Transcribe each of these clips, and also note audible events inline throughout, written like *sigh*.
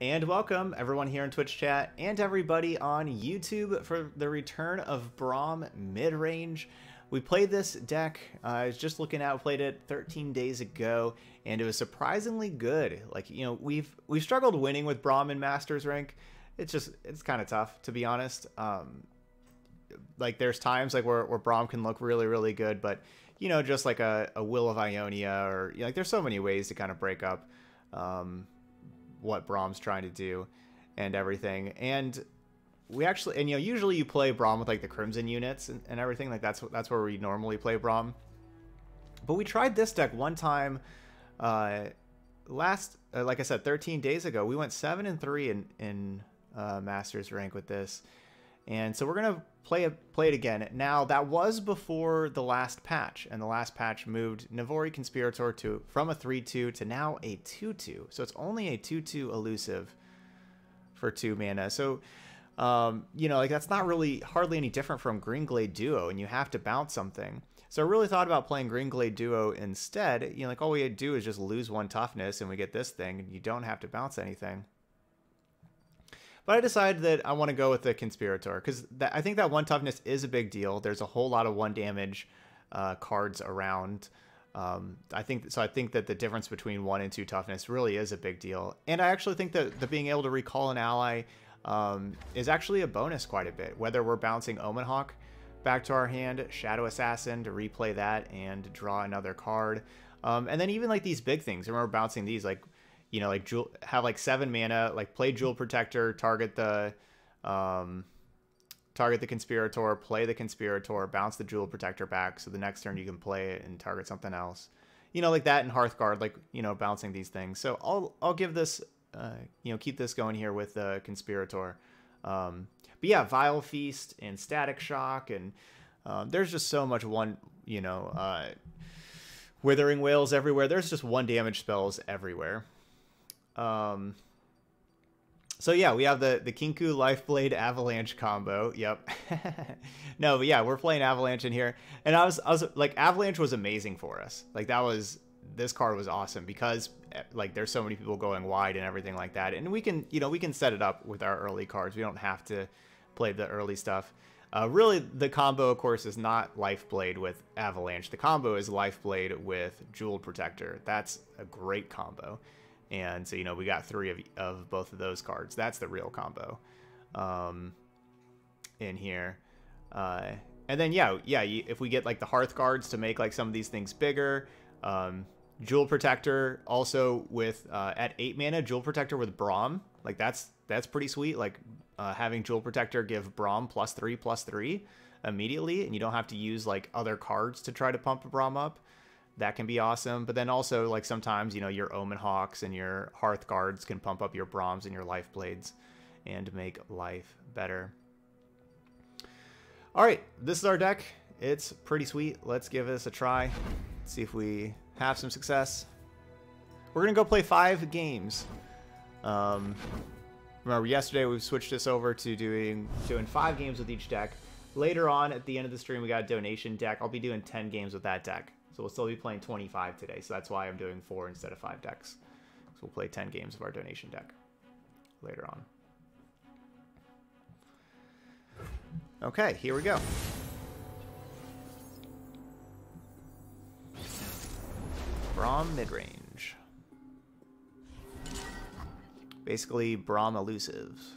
And welcome everyone here in Twitch chat and everybody on YouTube for the return of Braum mid-range. We played this deck, uh, I was just looking at, played it 13 days ago, and it was surprisingly good. Like, you know, we've we've struggled winning with Braum in Masters rank. It's just, it's kind of tough, to be honest. Um, like, there's times like where, where Braum can look really, really good, but, you know, just like a, a Will of Ionia, or, you know, like, there's so many ways to kind of break up um, what Braum's trying to do and everything. And we actually, and you know, usually you play Braum with like the Crimson units and, and everything. Like that's that's where we normally play Braum. But we tried this deck one time, uh, last, uh, like I said, 13 days ago. We went seven and three in in uh, Masters rank with this, and so we're gonna play it play it again. Now that was before the last patch, and the last patch moved Navori Conspirator to from a 3-2 to now a 2-2. So it's only a 2-2 elusive for two mana. So um, you know, like that's not really hardly any different from Greenglade Duo, and you have to bounce something. So I really thought about playing Greenglade Duo instead. You know, like all we do is just lose one toughness, and we get this thing, and you don't have to bounce anything. But I decided that I want to go with the Conspirator because I think that one toughness is a big deal. There's a whole lot of one damage uh, cards around. Um, I think so. I think that the difference between one and two toughness really is a big deal, and I actually think that the being able to recall an ally um, is actually a bonus quite a bit. Whether we're bouncing Omen Hawk back to our hand, Shadow Assassin to replay that and draw another card, um, and then even like these big things. Remember bouncing these like you know, like jewel, have like seven mana, like play Jewel Protector, target the, um, target the Conspirator, play the Conspirator, bounce the Jewel Protector back, so the next turn you can play it and target something else. You know, like that in Hearthguard, like you know, bouncing these things. So I'll I'll give this, uh, you know, keep this going here with the Conspirator. Um, but yeah, Vile Feast and Static Shock, and um, there's just so much one, you know, uh, Withering Wails everywhere. There's just one damage spells everywhere. Um, so yeah, we have the the Kinkou Lifeblade Avalanche combo. Yep. *laughs* no, but yeah, we're playing Avalanche in here, and I was I was like Avalanche was amazing for us. Like that was this card was awesome because eh, like there's so many people going wide and everything like that, and we can you know we can set it up with our early cards. We don't have to play the early stuff. Uh, really, the combo, of course, is not Lifeblade with Avalanche. The combo is Lifeblade with Jeweled Protector. That's a great combo. And so, you know, we got three of, of both of those cards. That's the real combo um, in here. Uh, and then, yeah, yeah, if we get like the Hearth cards to make like some of these things bigger, um, Jewel Protector also with uh, at eight mana, Jewel Protector with Braum, like that's that's pretty sweet. Like uh, having Jewel Protector give Braum plus three plus three immediately, and you don't have to use like other cards to try to pump a Braum up that can be awesome. But then also, like sometimes, you know, your Omen Hawks and your Hearth Guards can pump up your Braums and your Life Blades and make life better. All right, this is our deck. It's pretty sweet. Let's give this a try. See if we have some success. We're gonna go play five games. Um, remember, yesterday we switched this over to doing doing five games with each deck. Later on, at the end of the stream, we got a donation deck. I'll be doing 10 games with that deck. So we'll still be playing 25 today. So that's why I'm doing four instead of five decks. So we'll play 10 games of our donation deck later on. Okay, here we go. Braum midrange. Basically, Braum elusives.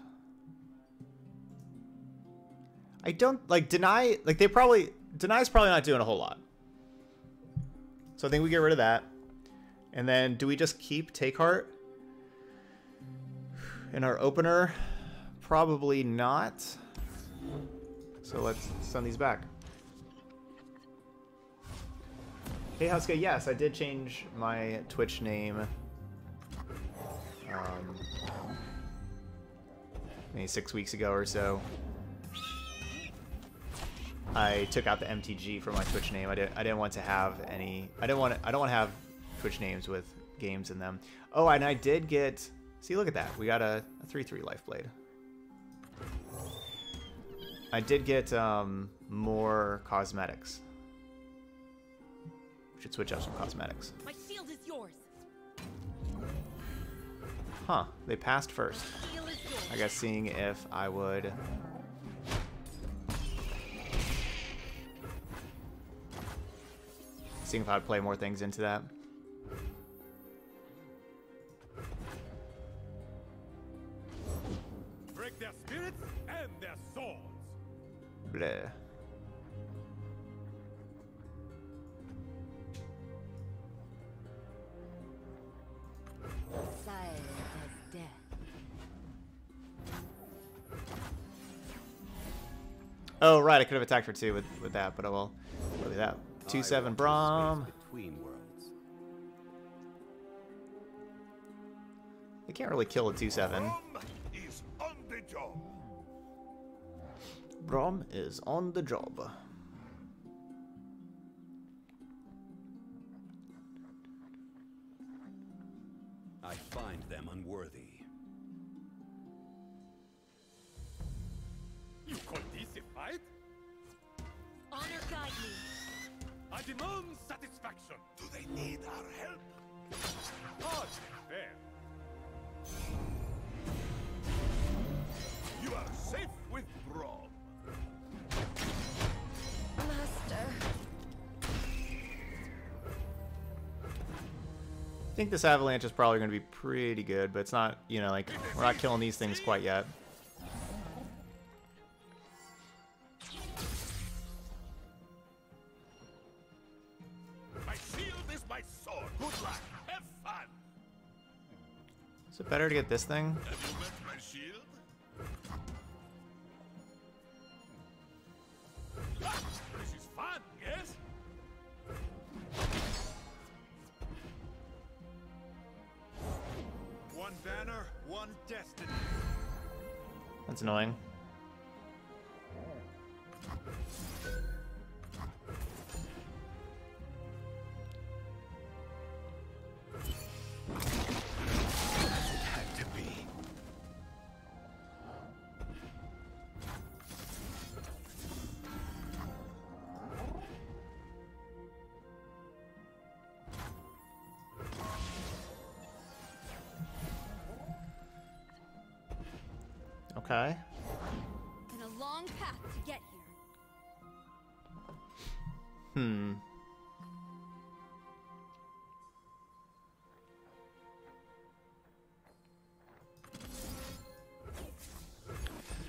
I don't, like, deny, like, they probably, deny's probably not doing a whole lot. So I think we get rid of that. And then do we just keep Take Heart in our opener? Probably not. So let's send these back. Hey Huska, yes, I did change my Twitch name. Um, maybe six weeks ago or so. I took out the MTG for my Twitch name. I didn't. I didn't want to have any. I didn't want. To, I don't want to have Twitch names with games in them. Oh, and I did get. See, look at that. We got a, a 3-3 Lifeblade. I did get um, more cosmetics. We should switch out some cosmetics. My shield is yours. Huh, they passed first. I guess seeing if I would... Seeing if I'd play more things into that. Break their spirits and their swords. Bleh. Silent as death. Oh, right, I could have attacked for two with, with that, but I will. Look at that. I 2-7 Braum. the Braum. space Between worlds. You can't really kill a 2-7. Braum is on the job. Braum is on the job. Satisfaction. Do they need our help? Hard, fair. You are safe with Braum. Master. I think this avalanche is probably going to be pretty good, but it's not, you know, like, we're not killing these things quite yet. Better to get this thing? Okay. And a long path to get here. Hmm.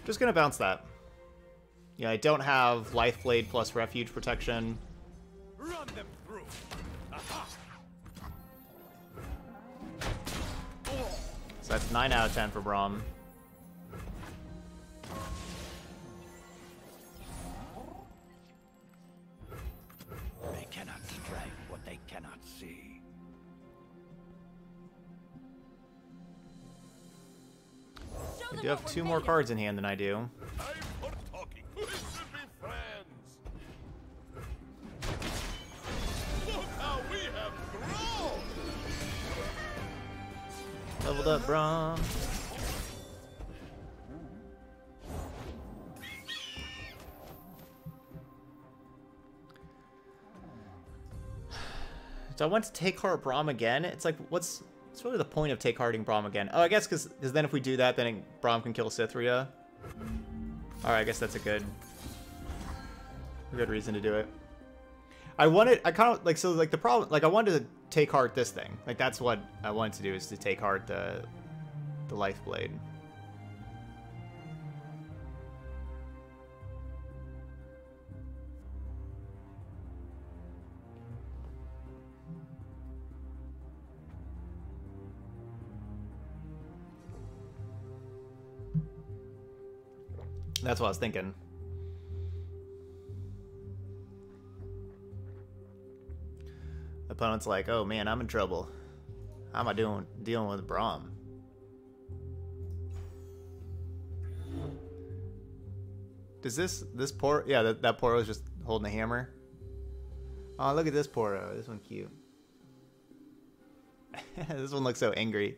Just gonna bounce that. Yeah, I don't have Life Blade plus Refuge Protection. Run them through. Aha! So that's 9 out of 10 for Braum. Do have two more cards in hand than I do. Leveled up, Braum. *sighs* So I want to take heart Braum again. It's like, what's what's really the point of take hearting Braum again? Oh, I guess because then if we do that, then Braum can kill Cithria. All right, I guess that's a good, good reason to do it. I wanted, I kind of like so like the problem, like I wanted to take heart this thing. Like that's what I wanted to do is to take heart the, the life blade. That's what I was thinking. Opponent's like, "Oh man, I'm in trouble. How am I doing dealing with Braum?" Does this this Poro? Yeah, that that Poro is just holding a hammer. Oh, look at this Poro. This one cute. *laughs* this one looks so angry.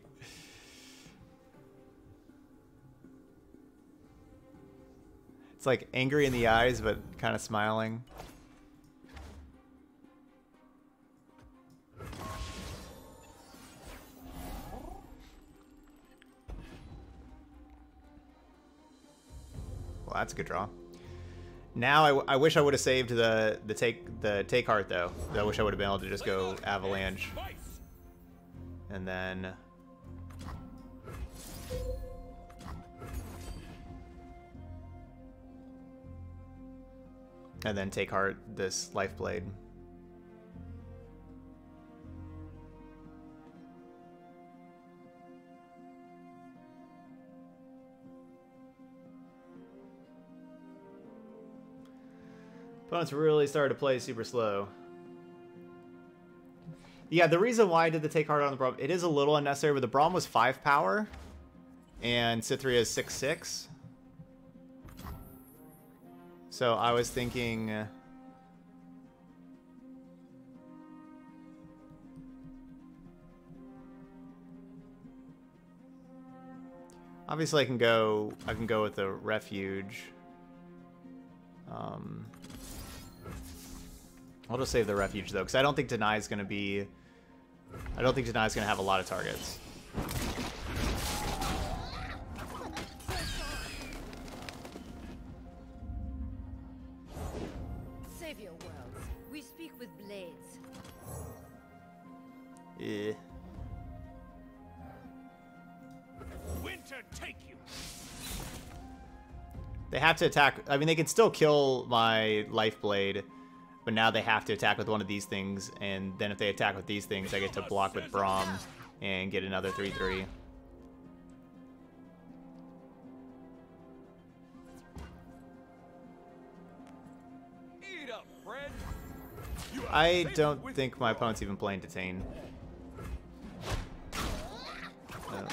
It's like angry in the eyes, but kind of smiling. Well, that's a good draw. Now I, I wish I would have saved the the take the take heart though. I wish I would have been able to just go avalanche, and then and then take heart this life blade. Opponents really started to play super slow. Yeah, the reason why I did the take hard on the Braum, it is a little unnecessary, but the Braum was 5 power, and Cithria is 6 6. So I was thinking. uh, Obviously, I can go. I can go with the refuge. Um, I'll just save the refuge though, because I don't think deny is going to be. I don't think deny is going to have a lot of targets. To attack. I mean, they can still kill my life blade, but now they have to attack with one of these things. And then if they attack with these things, I get to block with Braum and get another 3-3. Eat up, friend. I don't think my opponent's even playing Detain. No.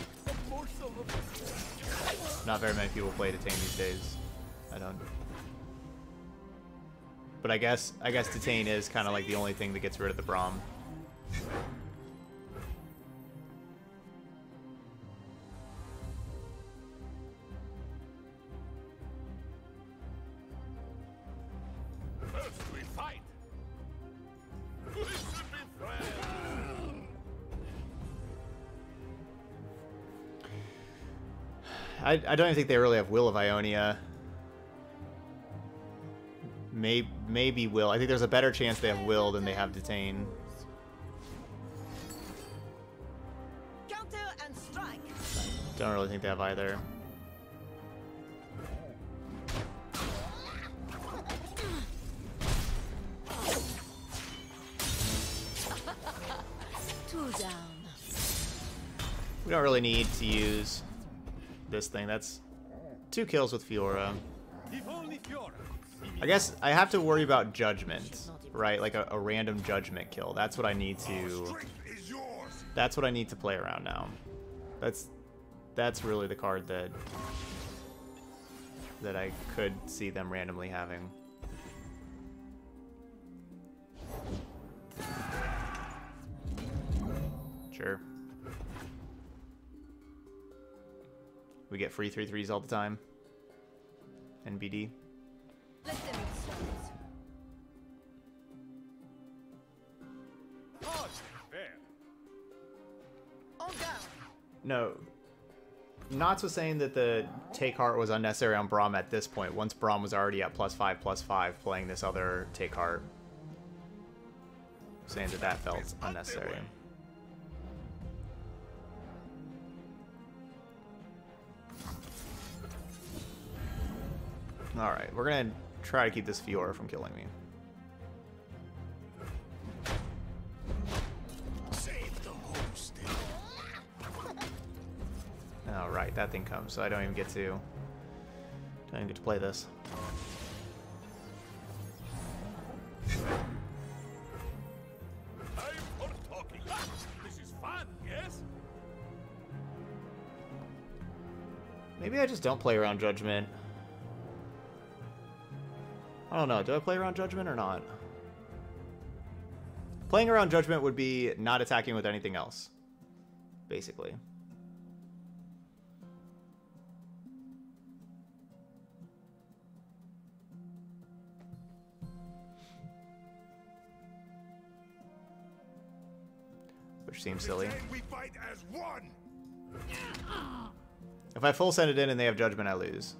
Not very many people play Detain these days. But I guess I guess Detain is kind of like the only thing that gets rid of the Braum. First we fight. We should be friends. I, I don't even think they really have Will of Ionia. Maybe, maybe Will. I think there's a better chance they have Will than they have Detain. And strike. Don't really think they have either. Two down. We don't really need to use this thing. That's two kills with Fiora. If only Fiora. I guess I have to worry about judgment, right? Like a, a random judgment kill. That's what I need to. That's what I need to play around now. That's that's really the card that that I could see them randomly having. Sure. We get free 3-3s all the time. NBD. No. Knots was saying that the take heart was unnecessary on Braum at this point, once Braum was already at plus five, plus five, playing this other take heart. Saying that that felt unnecessary. Alright, we're gonna try to keep this Fiora from killing me. Save the. Alright, that thing comes, so I don't even get to don't even get to play this. Time for talking. This is fun, yes? Maybe I just don't play around Judgment. Oh, I don't know. Do I play around Judgment or not? Playing around Judgment would be not attacking with anything else. Basically. Which seems silly. Pretend we fight as one. If I full send it in and they have Judgment, I lose.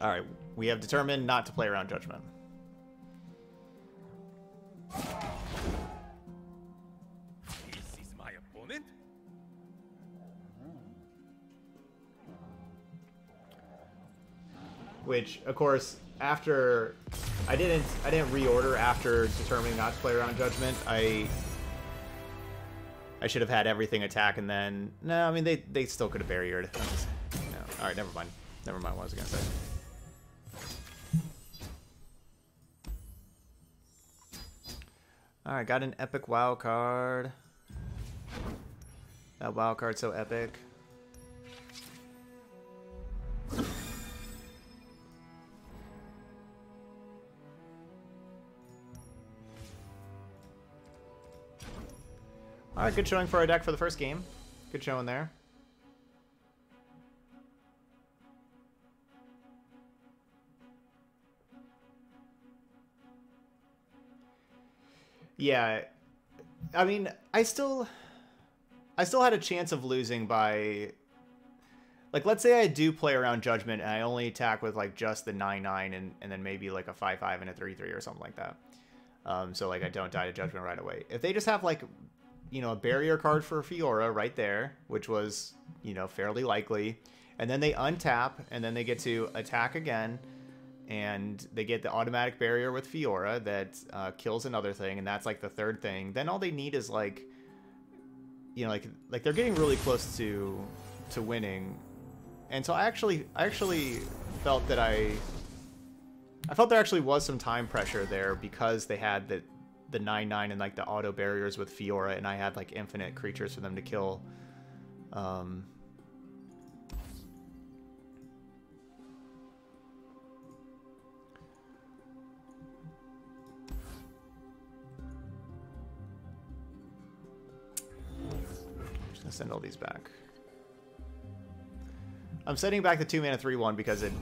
All right, we have determined not to play around judgment. This is my opponent? Which, of course, after I didn't I didn't reorder after determining not to play around judgment. I I should have had everything attack and then no. I mean they they still could have barriered. No. All right, never mind. Never mind what I was gonna say. All right, got an epic wild card. That wild card's so epic. All right, good showing for our deck for the first game. Good showing there. Yeah, I mean, I still, I still had a chance of losing by, like, let's say I do play around Judgment and I only attack with like just the nine nine and and then maybe like a five five and a three three or something like that. Um, so like I don't die to Judgment right away. If they just have like, you know, a barrier card for Fiora right there, which was you know fairly likely, and then they untap and then they get to attack again and they get the automatic barrier with Fiora that uh, kills another thing, and that's like the third thing. Then all they need is like, you know, like like they're getting really close to to winning, and so I actually I actually felt that I I felt there actually was some time pressure there because they had the the nine nine and like the auto barriers with Fiora, and I had like infinite creatures for them to kill. Um, send all these back. I'm sending back the two mana three one because it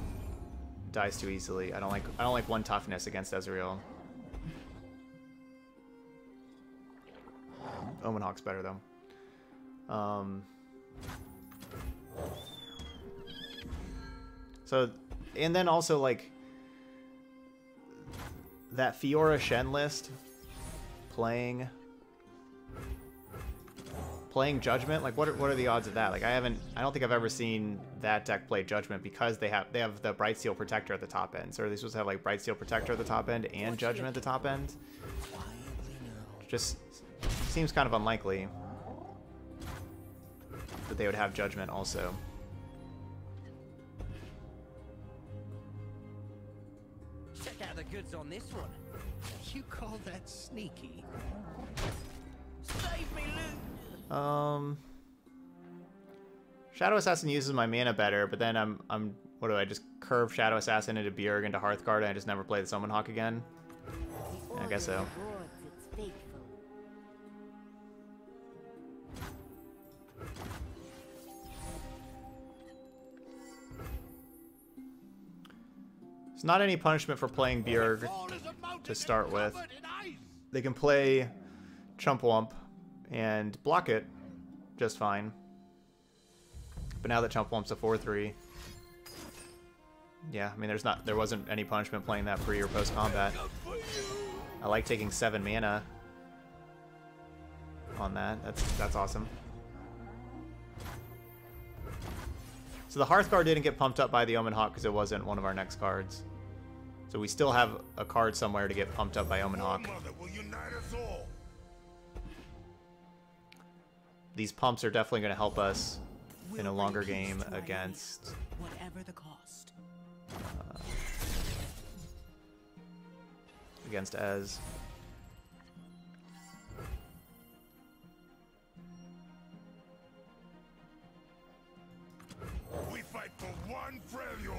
dies too easily. I don't like I don't like one toughness against Ezreal. Omen Hawk's better though. Um, so, and then also like that Fiora Shen list playing playing Judgment. Like, what are, what are the odds of that? Like, I haven't, I don't think I've ever seen that deck play Judgment because they have they have the Brightsteel Protector at the top end. So are they supposed to have like Brightsteel Protector at the top end and Judgment at the top end? Just seems kind of unlikely that they would have Judgment also. Check out the goods on this one. You call that sneaky? Save me, Luke. Um, Shadow Assassin uses my mana better, but then I'm I'm what do I just curve Shadow Assassin into Bjerg into Hearthguard and I just never play the Summon Hawk again? I guess so. Its. It's not any punishment for playing Bjerg to start with. They can play Chump Whump and block it just fine. But now that Chump Chumpwump's a 4-3, yeah, I mean, there's not, there wasn't any punishment playing that pre or post combat. I like taking seven mana on that. That's that's awesome. So the Hearthguard didn't get pumped up by the Omen Hawk because it wasn't one of our next cards. So we still have a card somewhere to get pumped up by Omen Hawk. These pumps are definitely going to help us in a longer game against Whatever the cost. Uh, against Ez. We fight for one Freljord.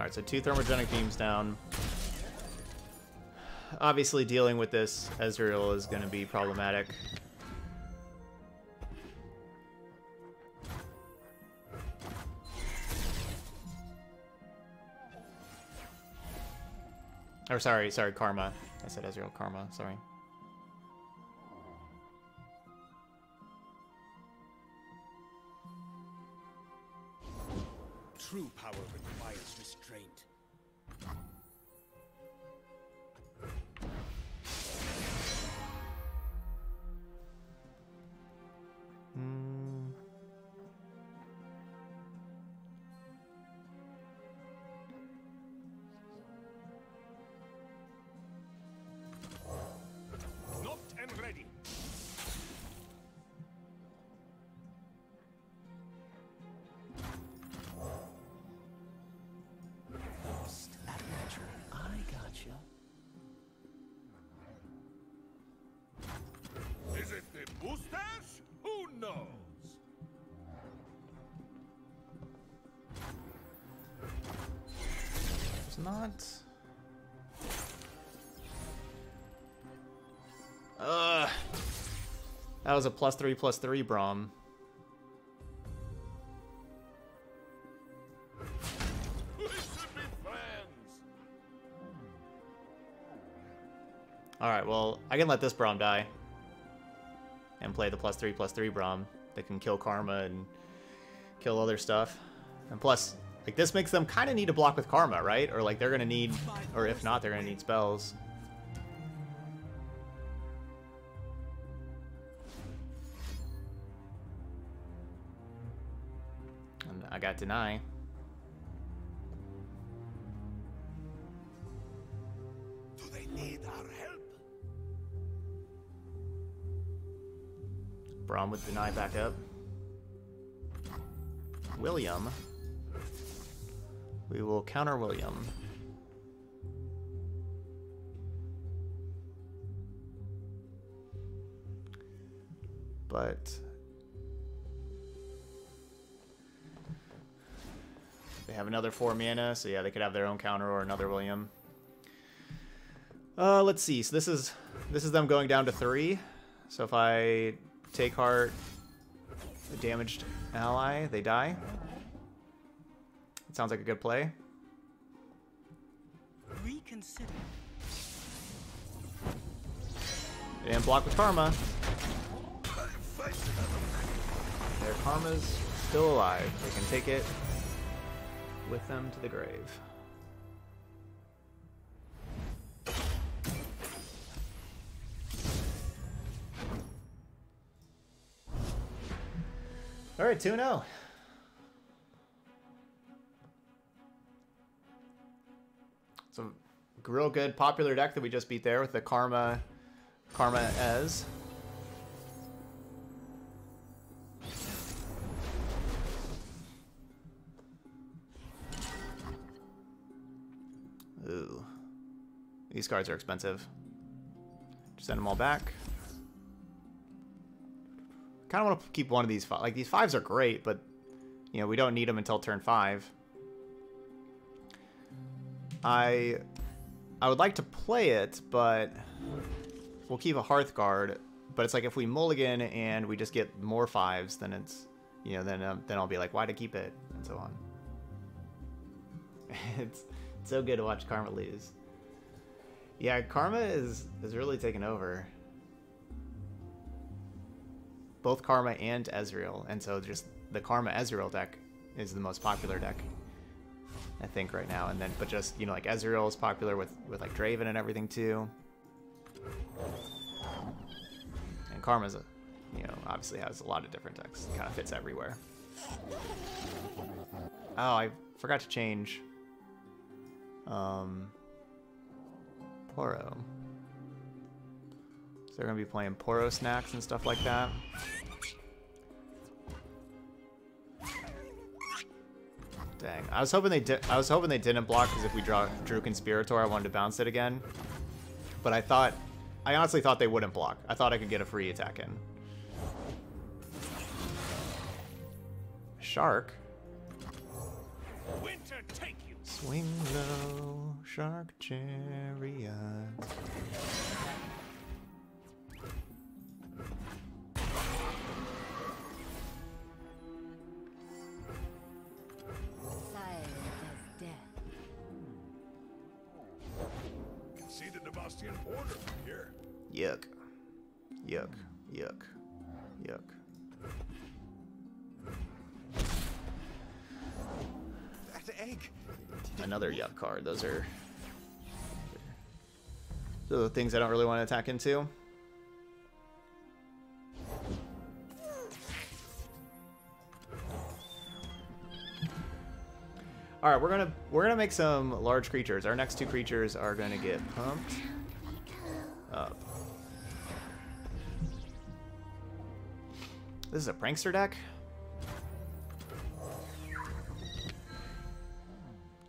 Alright, so two thermogenic beams down. Obviously dealing with this, Ezreal is going to be problematic. Or sorry, sorry, Karma. I said Ezreal Karma, sorry. True power Ugh. That was a plus three, plus three, Braum. Alright, well, I can let this Braum die. And play the plus three, plus three Braum. that can kill Karma and kill other stuff. And plus, like, this makes them kind of need to block with Karma, right? Or, like, they're going to need, or if not, they're going to need spells. And I got Deny. Do they need our help? Braum with Deny back up. William. We will counter William. But they have another four mana, so yeah, they could have their own counter or another William. Uh, let's see. So this is this is them going down to three. So if I take heart, a damaged ally, they die. Sounds like a good play. Reconsider. And block with karma. Their karma's still alive. They can take it with them to the grave. All right, 2 0. Real good popular deck that we just beat there with the Karma Karma Ez. Ooh. These cards are expensive. Just send them all back. Kind of want to keep one of these. Like, these fives are great, but, you know, we don't need them until turn five. I I would like to play it, but we'll keep a Hearthguard. But it's like if we mulligan and we just get more fives, then it's you know then um, then I'll be like, why to keep it and so on. it's, *laughs* it's so good to watch Karma lose. Yeah, Karma is is really taken over. Both Karma and Ezreal, and so just the Karma Ezreal deck is the most popular deck. I think right now, and then but just you know like Ezreal is popular with with like Draven and everything too, and Karma's a, you know obviously has a lot of different decks, kind of fits everywhere. Oh, I forgot to change. Um, Poro. So they're gonna be playing Poro snacks and stuff like that. Dang, I was hoping they did. I was hoping they didn't block because if we draw drew Conspirator, I wanted to bounce it again. But I thought, I honestly thought they wouldn't block. I thought I could get a free attack in. Shark. Winter take you. Swing low, shark chariot. From here. Yuck. Yuck. Yuck. Yuck. That egg. Another yuck card. Those are. Those are the things I don't really want to attack into. All right, we're gonna we're gonna make some large creatures. Our next two creatures are gonna get pumped This is a prankster deck.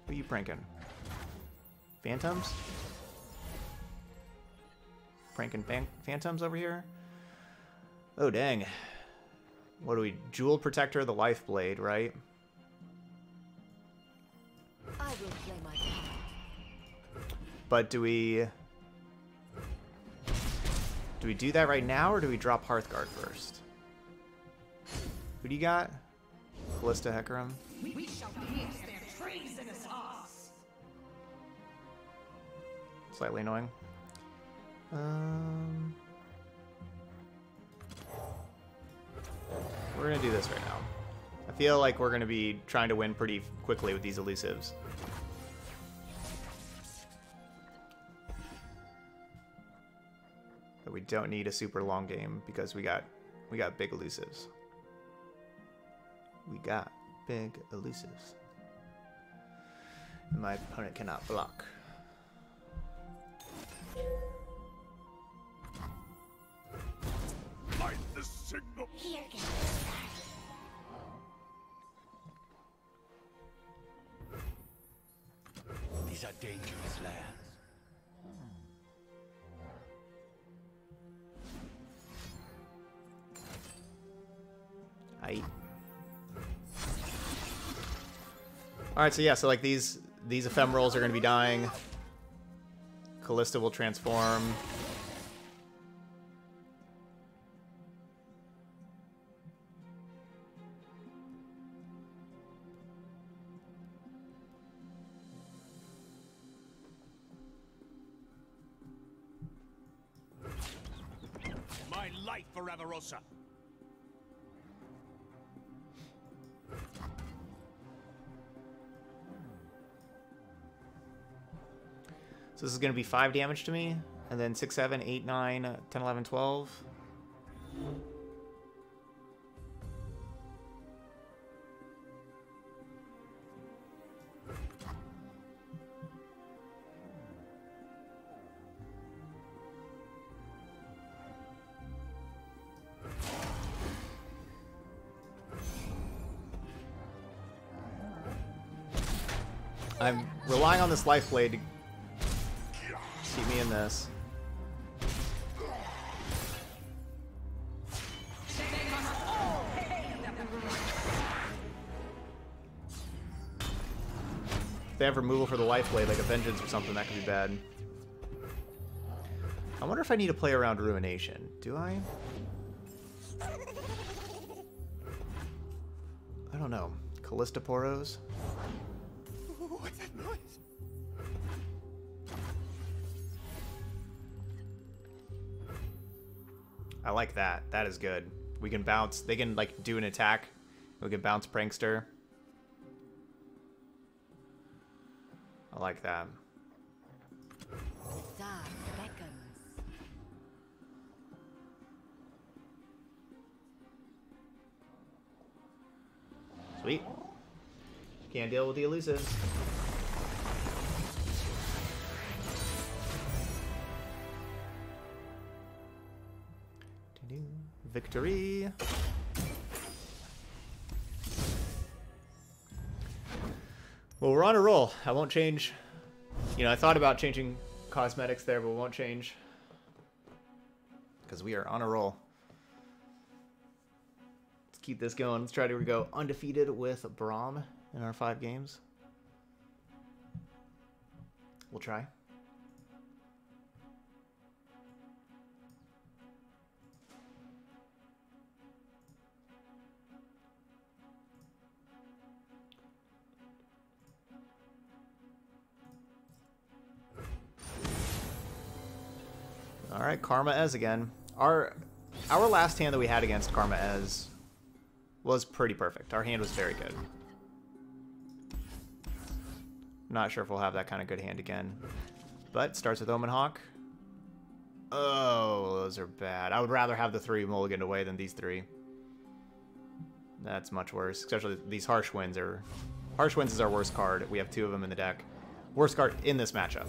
Who are you pranking? Phantoms? Pranking fan phantoms over here? Oh dang. What do we Jewel Protector the Life Blade, right? I will play my part. But do we do we do that right now or do we drop Hearthguard first? Who do you got? Kalista Hecarim? We shall pierce their treasonous hearts. Slightly annoying. Um, we're gonna do this right now. I feel like we're gonna be trying to win pretty quickly with these elusives. But we don't need a super long game because we got we got big elusives. We got big elusives. And my opponent cannot block. Light the signal. These are dangerous lands. All right, so yeah, so like these these ephemerals are going to be dying. Kalista will transform. Going to be 5 damage to me. And then 6, 7, 8, 9, 10, 11, 12. I'm relying on this life blade If they have removal for the life blade, like a vengeance or something, that could be bad. I wonder if I need to play around ruination. Do I? I don't know. Callistoporos? What's that noise? I like that. That is good. We can bounce. They can like do an attack. We can bounce prankster. I like that. Sweet. Can't deal with the elusives. Victory. Well, we're on a roll. I won't change. You know, I thought about changing cosmetics there, but won't change. Because we are on a roll. Let's keep this going. Let's try to go undefeated with Braum in our five games. We'll try. All right, Karma Ez again. Our our last hand that we had against Karma Ez was pretty perfect. Our hand was very good. Not sure if we'll have that kind of good hand again. But starts with Omen Hawk. Oh, those are bad. I would rather have the three mulliganed away than these three. That's much worse. Especially these Harsh Winds are... Harsh Winds is our worst card. We have two of them in the deck. Worst card in this matchup.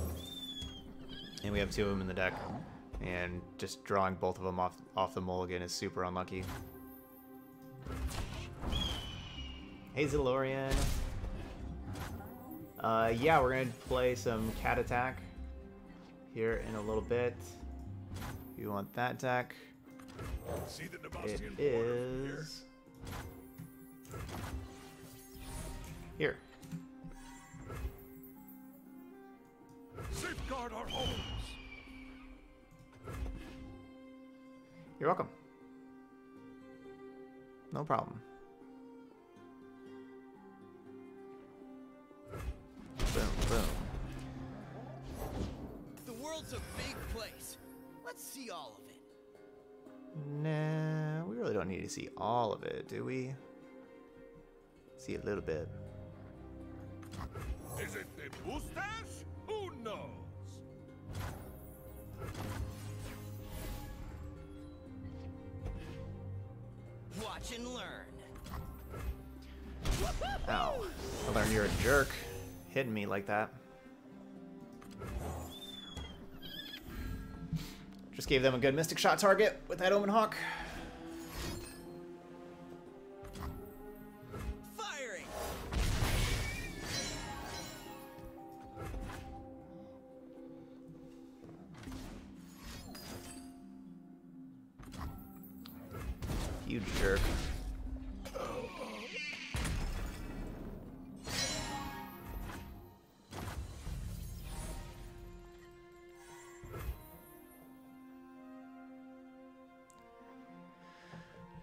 And we have two of them in the deck. And just drawing both of them off, off the mulligan is super unlucky. Hey, Zilorian. Uh, yeah, we're going to play some Cat Attack here in a little bit. You want that deck? See the It Namastian border from here? is here. Safeguard our homes. You're welcome. No problem. Boom, boom. The world's a big place. Let's see all of it. Nah, we really don't need to see all of it, do we? See a little bit. Is it the mustache? Who knows? Watch and learn. Ow. I learned you're a jerk. Hitting me like that. Just gave them a good Mystic Shot target with that Omen Hawk.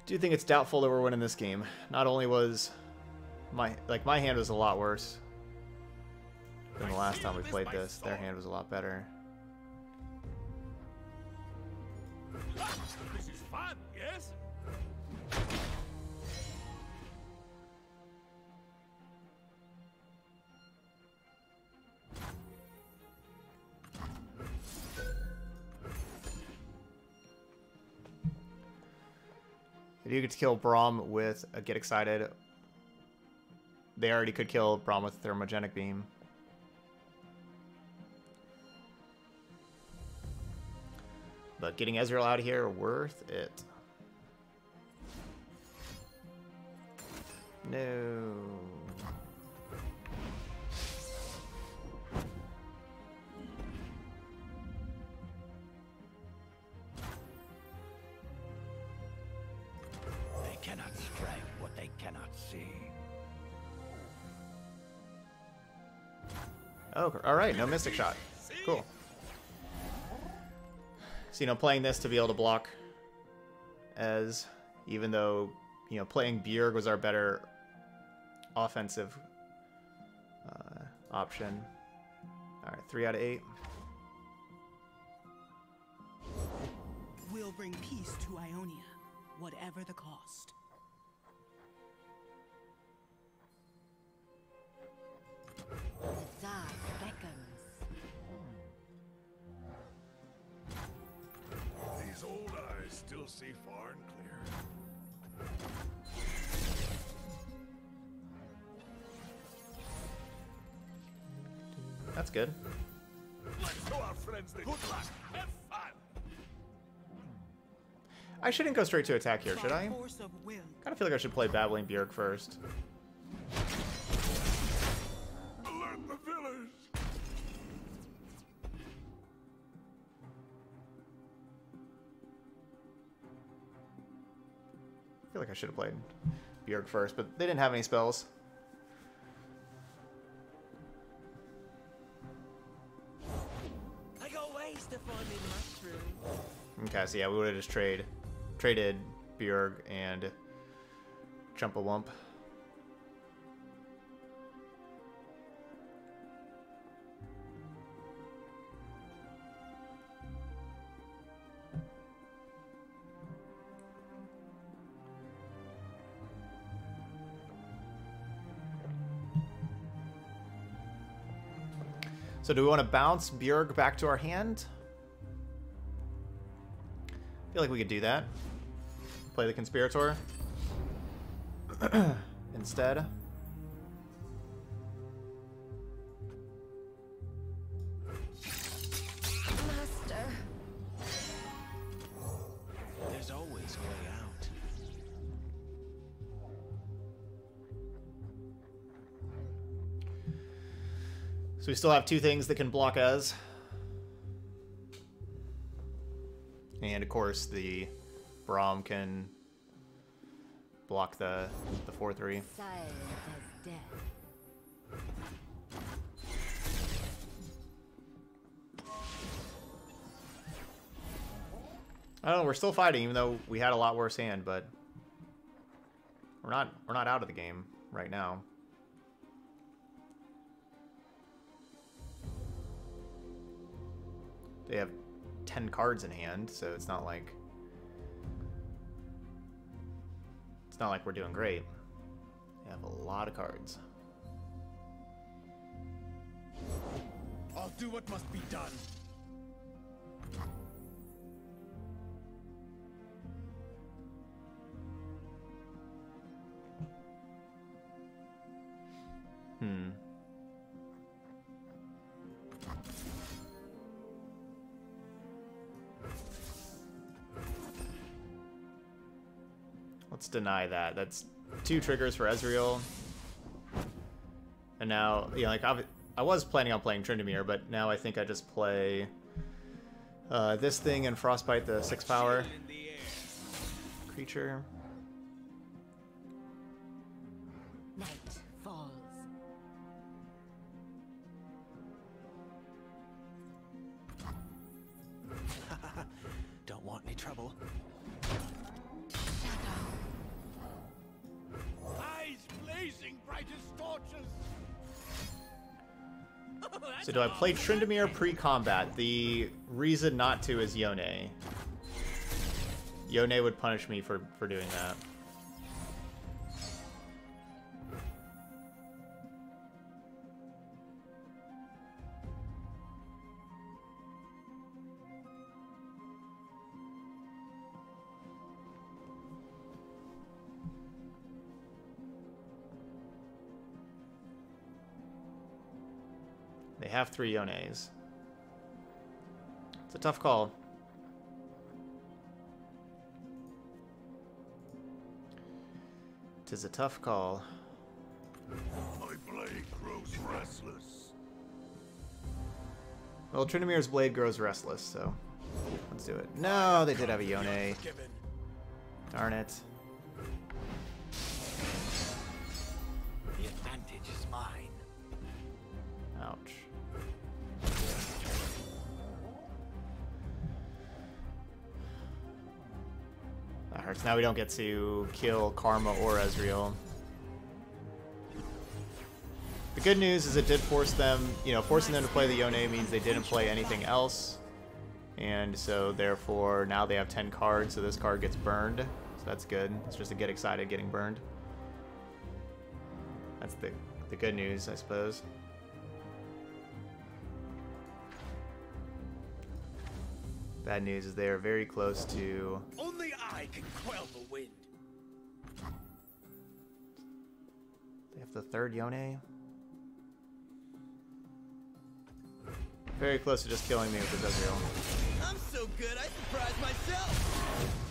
Do you think it's doubtful that we're winning this game? Not only was my like my hand was a lot worse than the last time we played this. Their hand was a lot better. If you get to kill Braum with a Get Excited, they already could kill Braum with Thermogenic Beam. But getting Ezreal out of here, worth it. No. Oh, all right, no Mystic Shot. Cool. So, you know, playing this to be able to block as, even though, you know, playing Bjerg was our better offensive uh, option. All right, three out of eight. We'll bring peace to Ionia, whatever the cost. Still see far and clear. That's good. Let's show our friends the good luck. Have fun. I shouldn't go straight to attack here, should I? Force of will. Kind of feel like I should play Babbling Bjerg first. Should have played Bjerg first, but they didn't have any spells. I go ways to find me mushroom. Okay, so yeah, we would have just trade, traded Bjerg and Chump Whump. So do we want to bounce Bjerg back to our hand? I feel like we could do that. Play the Conspirator. *clears throat* Instead. Still have two things that can block us. And of course the Braum can block the the 4-3. Silent as death. I don't know, we're still fighting even though we had a lot worse hand, but we're not we're not out of the game right now. They have 10 cards in hand, so it's not like it's not like we're doing great. They have a lot of cards. I'll do what must be done. Deny that. That's two triggers for Ezreal. And now, you know, like I, I was planning on playing Tryndamere, but now I think I just play uh, this thing and Frostbite, the six power creature. Do I play Tryndamere pre-combat? The reason not to is Yone. Yone would punish me for, for doing that. Have three Yones. It's a tough call. Tis a tough call. My blade grows restless. Well, Tryndamere's blade grows restless, so let's do it. No, they did have a Yone. Darn it. The advantage is mine. Now we don't get to kill Karma or Ezreal. The good news is it did force them, you know, forcing them to play the Yone means they didn't play anything else. And so therefore now they have 10 cards, so this card gets burned. So that's good. It's just to get excited getting burned. That's the, the good news, I suppose. Bad news is they are very close to I can quell the wind. They have the third Yone. Very close to just killing me with the Ezreal. I'm so good, I surprised myself.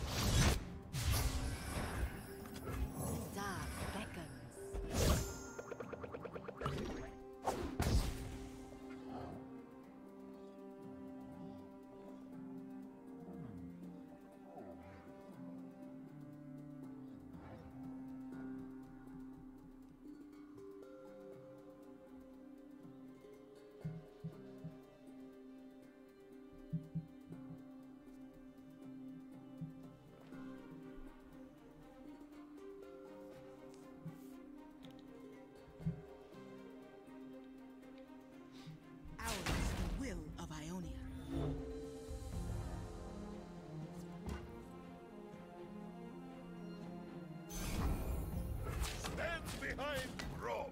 Rob.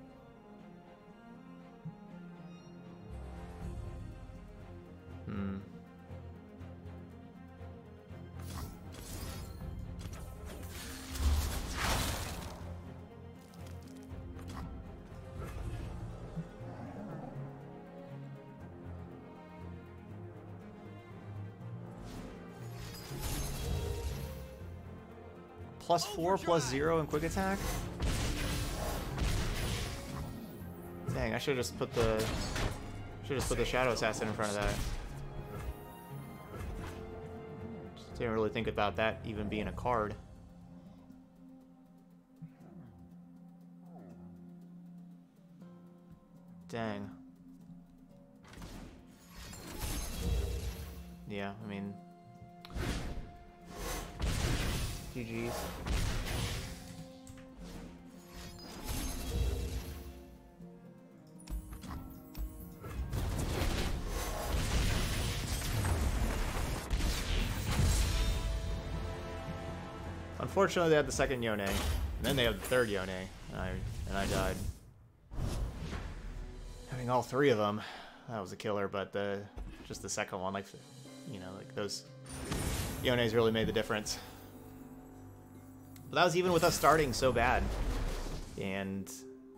Hmm. Plus four, plus zero in quick attack? I should just put the should just put the Shadow Assassin in front of that. Just didn't really think about that even being a card. Unfortunately, they had the second Yone, and then they had the third Yone, and I and I died. Having all three of them, that was a killer. But the just the second one, like you know, like those Yones really made the difference. But that was even with us starting so bad, and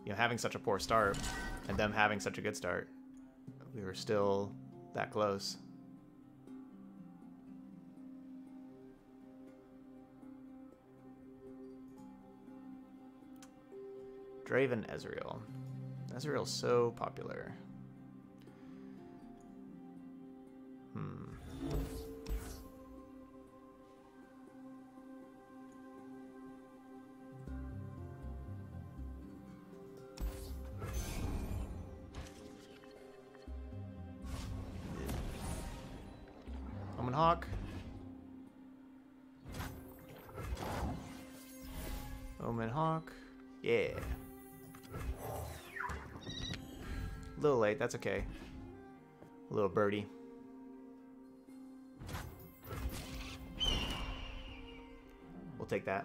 you know having such a poor start, and them having such a good start. We were still that close. Draven Ezreal. Ezreal's so popular. Hmm. Omen Hawk. Omen Hawk. Yeah. A little late, that's okay. A little birdie. We'll take that.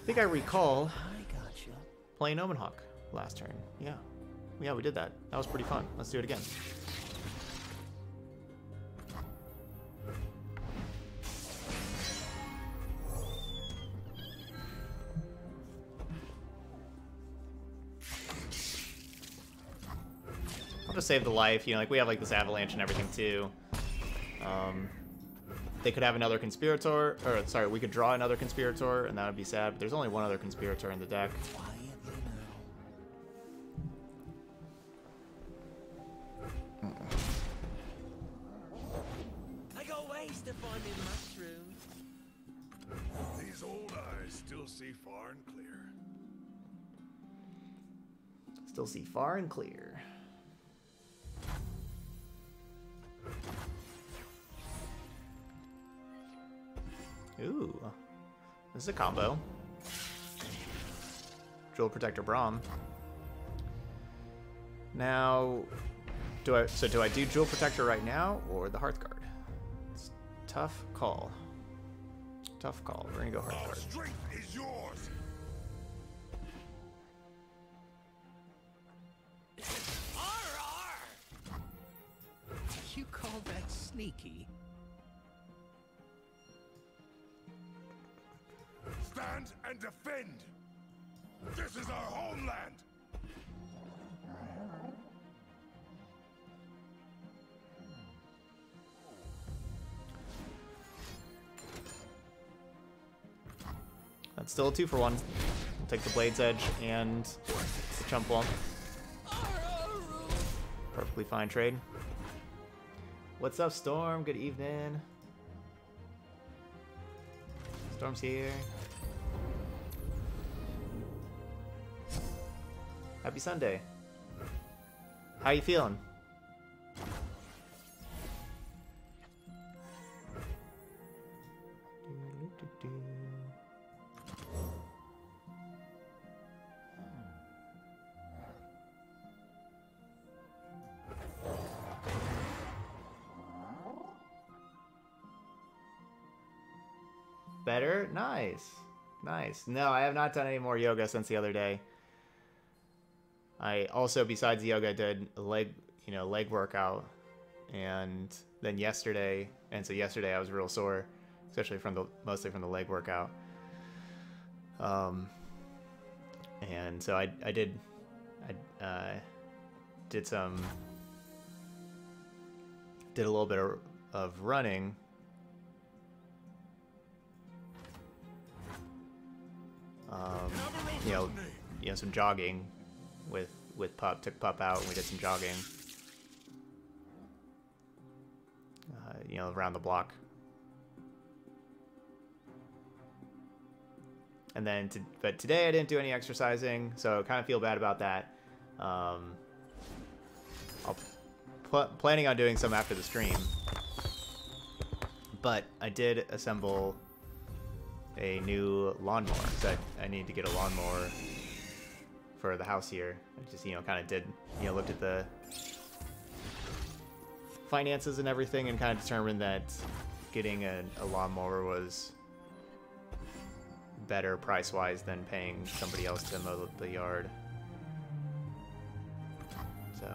I think I recall playing Omen Hawk last turn. Yeah. Yeah, we did that. That was pretty fun. Let's do it again. I'll just save the life. You know, like we have like this avalanche and everything too. Um, they could have another conspirator, or sorry, we could draw another conspirator, and that would be sad. But there's only one other conspirator in the deck. And clear. Ooh. This is a combo. Jewel Protector Braum. Now, do I so do I do Jewel Protector right now or the Hearthguard? It's tough call. Tough call. We're gonna go Our Hearthguard. strength is yours. Sneaky? Stand and defend. This is our homeland. That's still a two for one. We'll take the Blade's Edge and the Chump Whump. Perfectly fine trade. What's up, Storm? Good evening. Storm's here. Happy Sunday. How you feeling? Nice. No, I have not done any more yoga since the other day. I also, besides yoga, did leg, you know, leg workout, and then yesterday, and so yesterday I was real sore, especially from the mostly from the leg workout. Um, and so I I did I uh, did some did a little bit of, of running. Um, you know, you know, some jogging with with pup. Took pup out and we did some jogging. Uh, you know, around the block. And then, to, but today I didn't do any exercising, so I kind of feel bad about that. Um, I'll pl planning on doing some after the stream. But I did assemble a new lawnmower, so I, I need to get a lawnmower for the house here. I just, you know, kind of did, you know, looked at the finances and everything and kind of determined that getting a, a lawnmower was better price-wise than paying somebody else to mow the yard. So...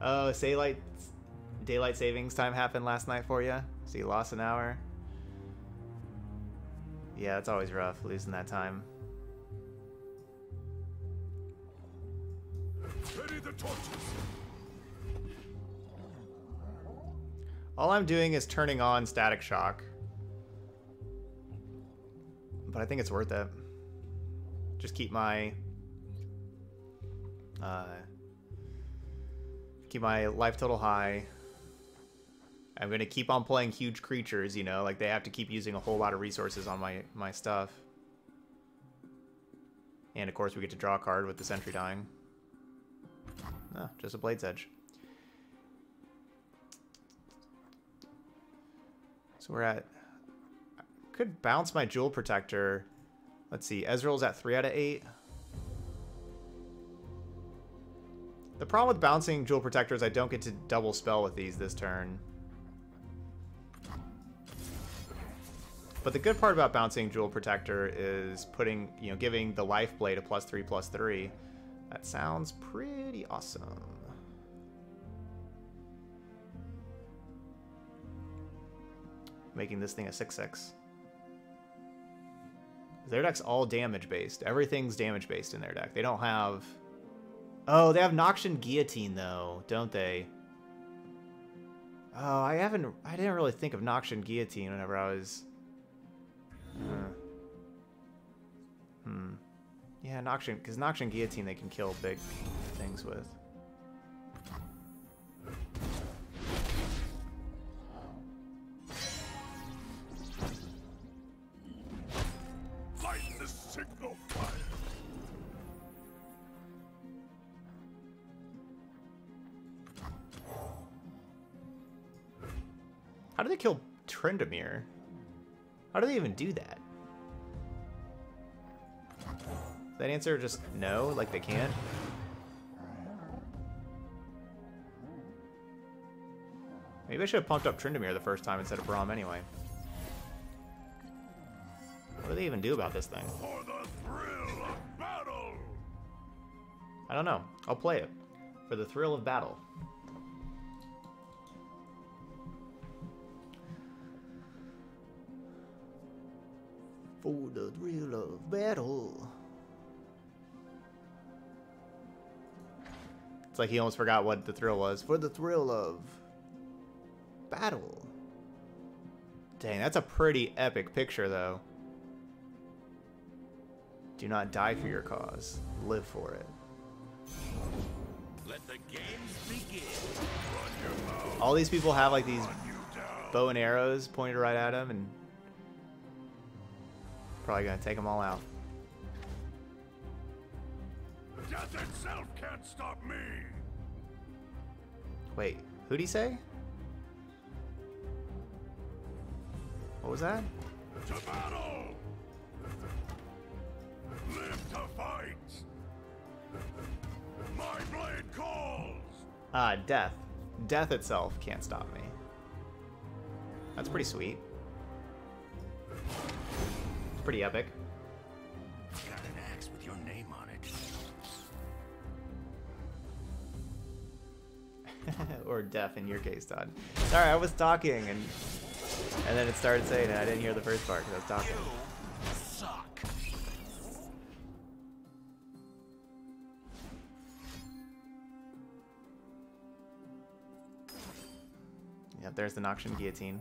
Oh, daylight, daylight savings time happened last night for you? So you lost an hour? Yeah, it's always rough, losing that time. Ready the torches. All I'm doing is turning on Static Shock. But I think it's worth it. Just keep my... Uh, keep my life total high. I'm going to keep on playing huge creatures, you know? Like, they have to keep using a whole lot of resources on my, my stuff. And, of course, we get to draw a card with the Sentry dying. Oh, just a Blade's Edge. So we're at... I could bounce my Jewel Protector. Let's see. Ezreal's at 3 out of 8. The problem with bouncing Jewel Protector is I don't get to double spell with these this turn. But the good part about bouncing Jewel Protector is putting, you know, giving the Life Blade a plus 3 plus 3. That sounds pretty awesome. Making this thing a 6-6. Their deck's all damage based. Everything's damage based in their deck. They don't have... Oh, they have Noxian Guillotine, though, don't they? Oh, I haven't... I didn't really think of Noxian Guillotine whenever I was... Uh, hmm. Yeah, Noxian... Because Noxian Guillotine they can kill big things with. Light the signal fire. How do they kill Tryndamere? How do they even do that? That answer just no, like they can't? Maybe I should have pumped up Tryndamere the first time instead of Braum anyway. What do they even do about this thing? I don't know. I'll play it. For the thrill of battle. For the thrill of battle. It's like he almost forgot what the thrill was. For the thrill of battle. Dang, that's a pretty epic picture, though. Do not die for your cause. Live for it. Let the games begin. All these people have like these bow and arrows pointed right at him, and probably gonna take them all out. Death itself can't stop me. Wait, who'd he say? What was that? To battle. Live to fight. My blade calls. Ah, death. death itself can't stop me. That's pretty sweet. Pretty epic. Got an axe with your name on it. *laughs* or deaf in your case, Todd. Sorry, I was talking and and then it started saying it. I didn't hear the first part because I was talking. Suck. Yeah, there's the Noxian Guillotine.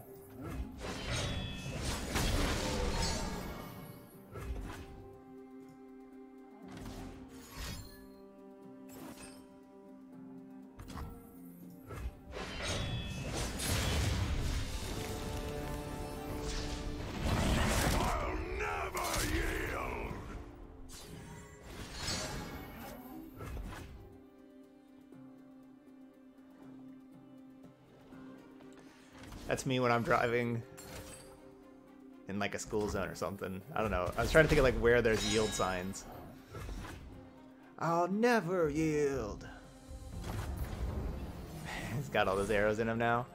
Me when I'm driving in like a school zone or something. I don't know. I was trying to think of like where there's yield signs. I'll never yield. *laughs* He's got all those arrows in him now.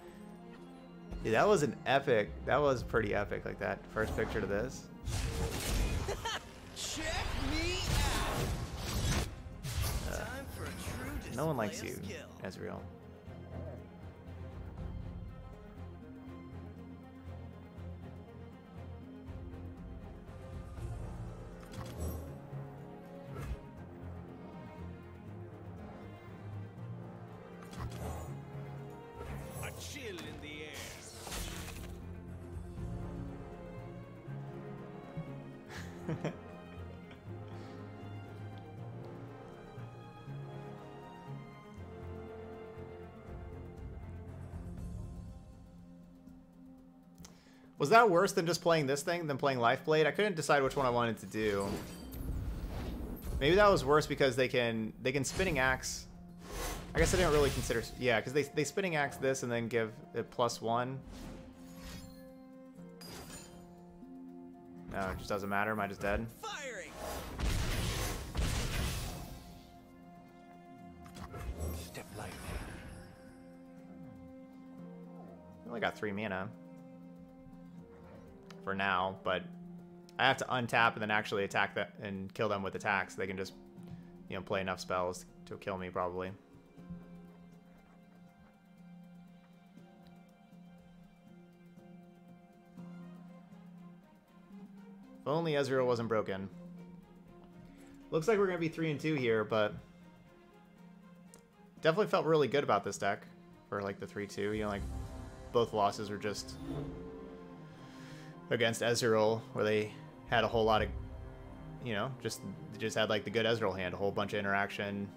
Dude, that was an epic. That was pretty epic. Like that first picture to this. *laughs* Check me out. Uh, Time for a true No one likes you. Ezreal. Chill in the air. *laughs* Was that worse than just playing this thing than playing Lifeblade? I couldn't decide which one I wanted to do. Maybe that was worse because they can they can spinning axe. I guess I didn't really consider yeah because they they spinning axe this and then give it plus one. No, it just doesn't matter. Am I just dead? Firing. Step lightly. I only got three mana for now, but I have to untap and then actually attack that and kill them with attacks. They can just, you know, play enough spells to kill me probably. Only Ezreal wasn't broken. Looks like we're gonna be three and two here, but definitely felt really good about this deck for like the three two. You know, like both losses were just against Ezreal, where they had a whole lot of, you know, just just had like the good Ezreal hand, a whole bunch of interaction,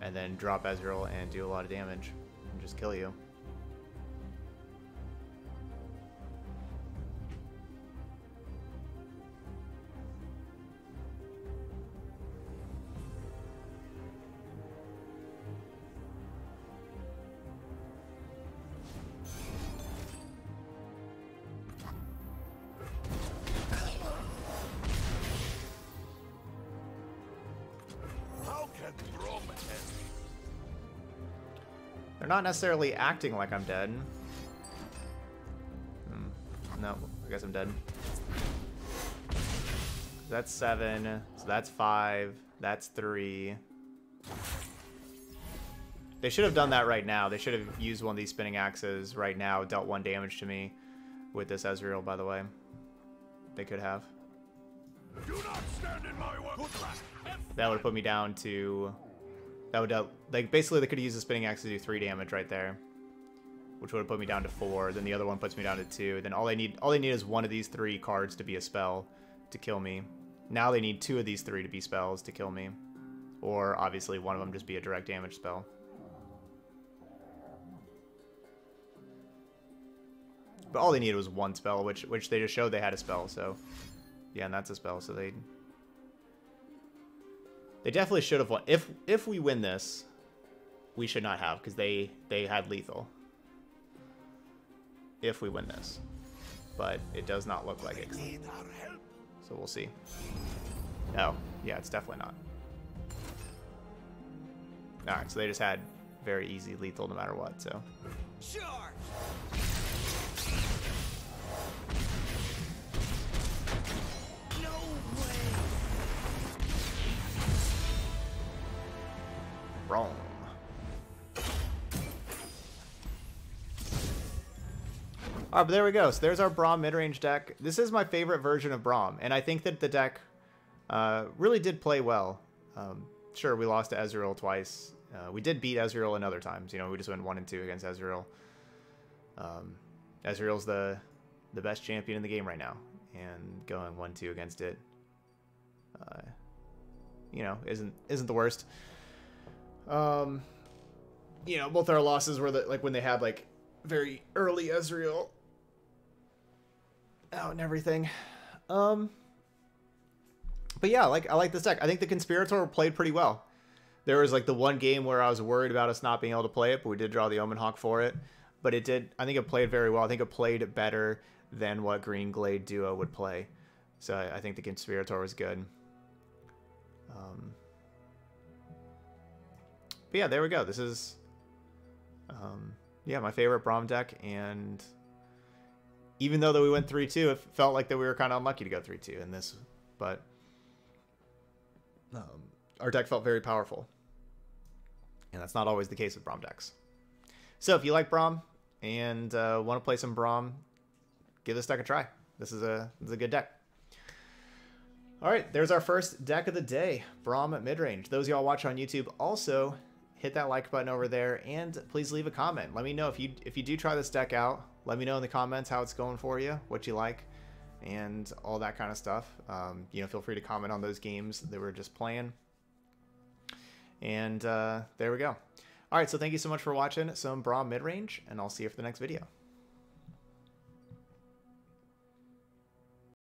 and then drop Ezreal and do a lot of damage and just kill you. They're not necessarily acting like I'm dead. Hmm. No, I guess I'm dead. That's seven. So that's five. That's three. They should have done that right now. They should have used one of these spinning axes right now, dealt one damage to me with this Ezreal, by the way. They could have. Do not stand in my way! That would have put me down to. That would uh, like basically they could use the spinning axe to do three damage right there, which would have put me down to four. Then the other one puts me down to two. Then all they need all they need is one of these three cards to be a spell to kill me. Now they need two of these three to be spells to kill me, or obviously one of them just be a direct damage spell. But all they needed was one spell, which which they just showed they had a spell. So yeah, and that's a spell. So they they definitely should have won. If if we win this, we should not have because they they had lethal. If we win this, but it does not look like it. Need our help? So we'll see. Oh, yeah, it's definitely not. All right, so they just had very easy lethal no matter what. So Charge! Braum. All right, but there we go. So there's our Braum mid-range deck. This is my favorite version of Braum, and I think that the deck uh, really did play well. Um, sure, we lost to Ezreal twice. Uh, we did beat Ezreal in other times. You know, we just went one and two against Ezreal. Um, Ezreal's the the best champion in the game right now, and going one two against it, uh, you know, isn't isn't the worst. Um, you know, both our losses were the, like when they had like very early Ezreal out and everything. Um, but yeah, like I like this deck. I think the Conspirator played pretty well. There was like the one game where I was worried about us not being able to play it, but we did draw the Omen Hawk for it. But it did. I think it played very well. I think it played better than what Green Glade Duo would play. So I, I think the Conspirator was good. Um, but yeah, there we go. This is, um, yeah, my favorite Braum deck. And even though that we went 3-2, it felt like that we were kind of unlucky to go 3-2 in this. But um, our deck felt very powerful. And that's not always the case with Braum decks. So if you like Braum and uh, want to play some Braum, give this deck a try. This is a, this is a good deck. All right, there's our first deck of the day, Braum at Midrange. Those y'all watch on YouTube also hit that like button over there and please leave a comment. Let me know if you if you do try this deck out. Let me know in the comments how it's going for you, what you like, and all that kind of stuff. Um, you know, feel free to comment on those games that we're just playing. And uh, there we go. All right, so thank you so much for watching some Braum Midrange, and I'll see you for the next video.